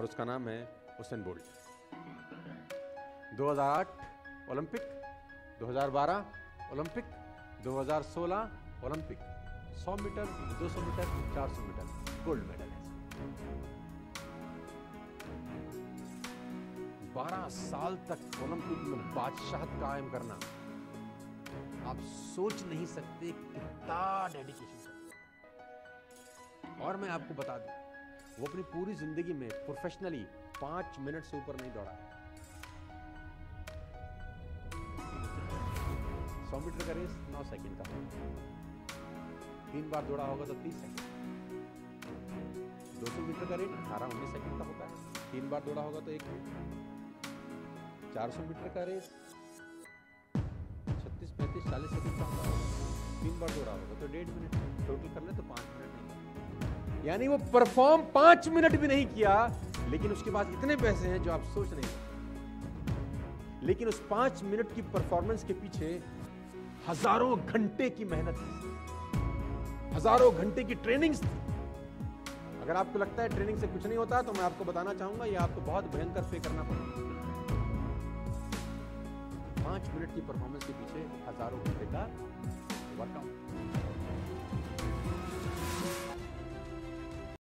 और उसका नाम है Usain Bolt. 2008 Olympic 2012 Olympic 2016 Olympic. 100 metre 200 metre 400 metre gold medal है। 12 साल तक ओलंपिक में बादशाह कायम करना, आप सोच नहीं सकते कितना डेडिकेशन और मैं आपको बता दूँ वो अपनी पूरी ज़िंदगी में प्रोफेशनली पाँच मिनट से ऊपर नहीं दौड़ा। सौ मीटर का रेस नौ सेकंड का। तीन बार दौड़ा होगा तो तीस सेकंड दो सौ मीटर का रेस अठारह उन्नीस सेकंड का होता है। तीन बार दौड़ा होगा तो एक मिनट चार सौ मीटर का रेस छत्तीस पैंतीस चालीस सेकंड का होता है। तीन बार दौड़ा होगा तो डेढ़ मिनट टोटल कर ले तो पाँच मिनट यानी वो परफॉर्म पाँच मिनट भी नहीं किया, लेकिन उसके पास इतने पैसे हैं जो आप सोच नहीं सकते लेकिन उस पाँच मिनट की परफॉर्मेंस के पीछे हज़ारों घंटे की मेहनत थी। हज़ारों घंटे की ट्रेनिंग्स थी। अगर आपको लगता है ट्रेनिंग से कुछ नहीं होता तो मैं आपको बताना चाहूँगा, ये आपको बहुत भयंकर पे करना पड़ेगा। पाँच मिनट की परफॉर्मेंस के पीछे हज़ारों घंटे का वर्कआउट